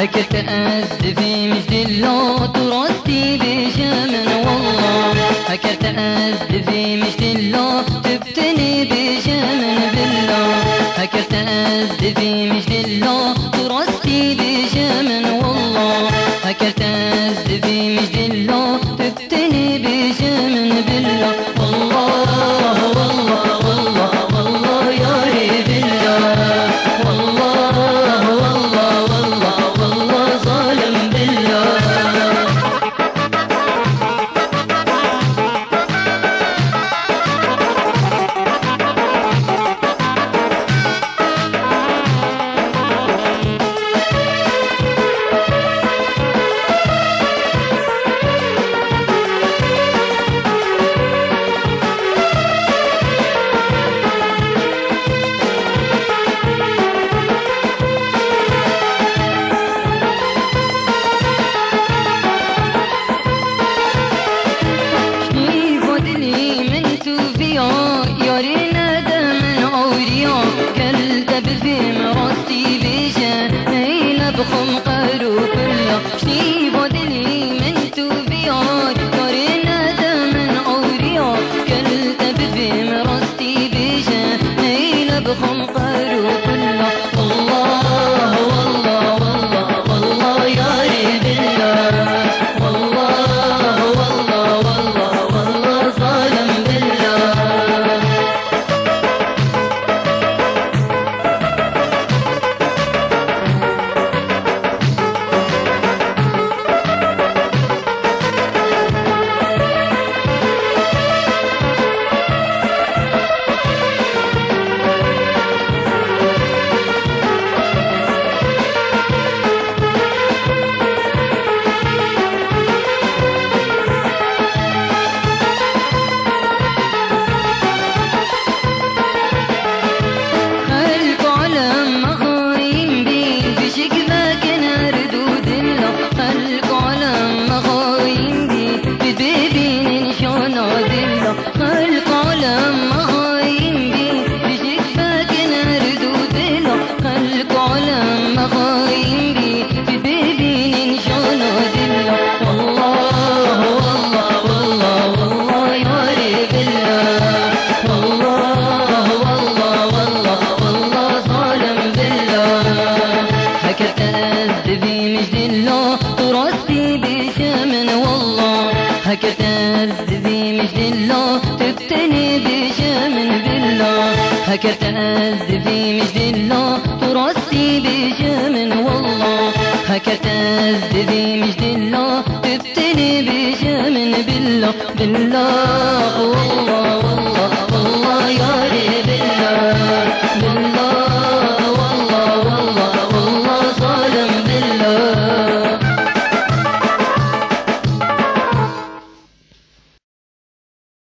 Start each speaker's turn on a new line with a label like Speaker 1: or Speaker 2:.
Speaker 1: هكا تأست في مجد الله ترستي بجمال والله. هكا تأست مجد الله تبتني بجمال بالله هكا تأست مجد الله بخم قارو؟ كله شي هكرتاز دزي مش دلو تبتني بشمن بلو هكرتاز دزي مش دلو ترسي بشمن والله. هكرتاز دزي مش دلو تبتني بشمن بلو بلو والله